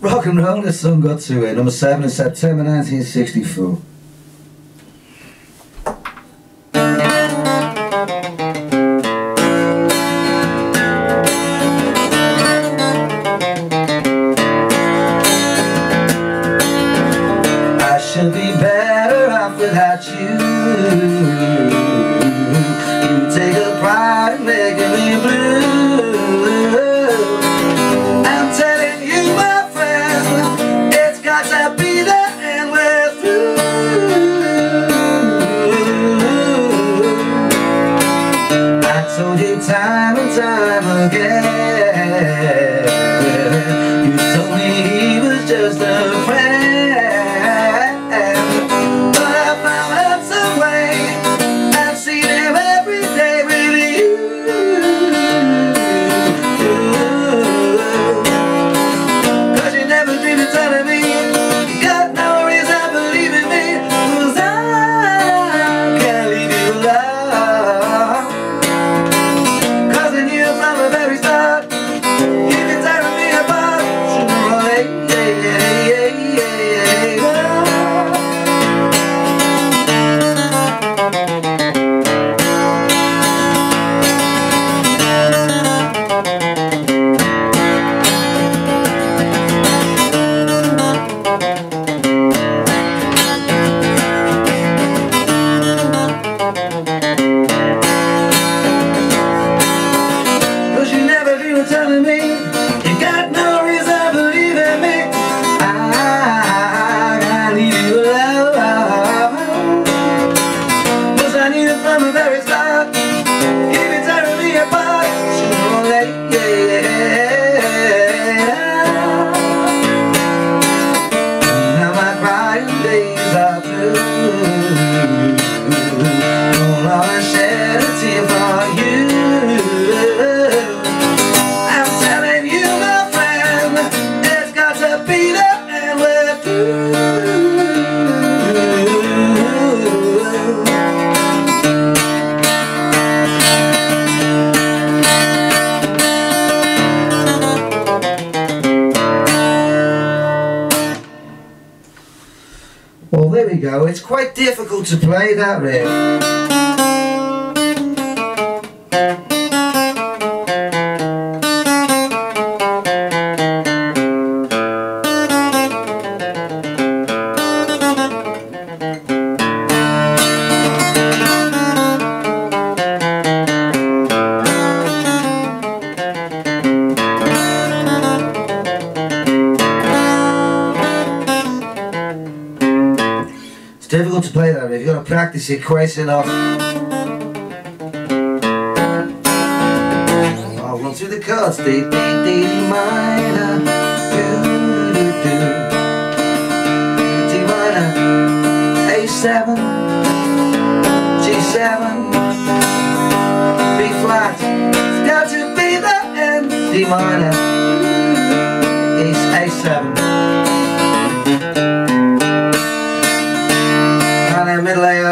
Rock and roll, the sun got to it. Number 7 in September 1964. I should be better off without you. You take a pride in making me blue. Time and time again. Well, there we go. It's quite difficult to play that riff. It's to play that riff. You've got to practice it quite enough. I'll run through the chords. D, D, D minor. Do, do, do. D minor. A7. G7. B flat. It's got to be the. D minor. It's A7.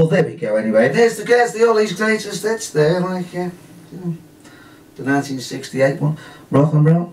Well, there we go. Anyway, there's the there's the all these greatest hits there, like uh, you know, the 1968 one, rock and roll.